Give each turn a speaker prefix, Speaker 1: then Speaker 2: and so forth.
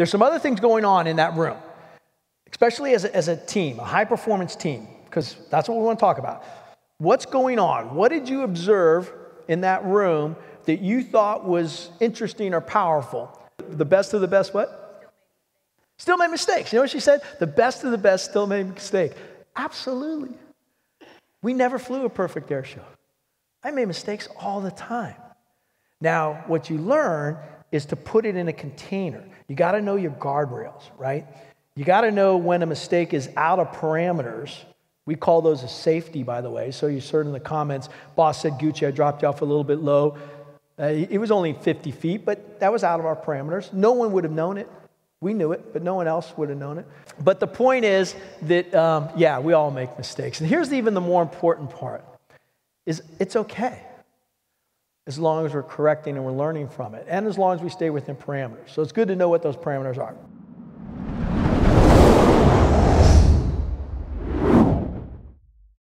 Speaker 1: there's some other things going on in that room, especially as a, as a team, a high performance team, because that's what we want to talk about. What's going on? What did you observe in that room that you thought was interesting or powerful? The best of the best, what? Still made mistakes. You know what she said? The best of the best still made mistake. Absolutely. We never flew a perfect air show. I made mistakes all the time. Now, what you learn is to put it in a container. You got to know your guardrails, right? You got to know when a mistake is out of parameters. We call those a safety, by the way. So you heard in the comments, boss said, Gucci, I dropped you off a little bit low. Uh, it was only 50 feet, but that was out of our parameters. No one would have known it. We knew it, but no one else would have known it. But the point is that, um, yeah, we all make mistakes. And here's even the more important part is it's okay as long as we're correcting and we're learning from it, and as long as we stay within parameters. So it's good to know what those parameters are.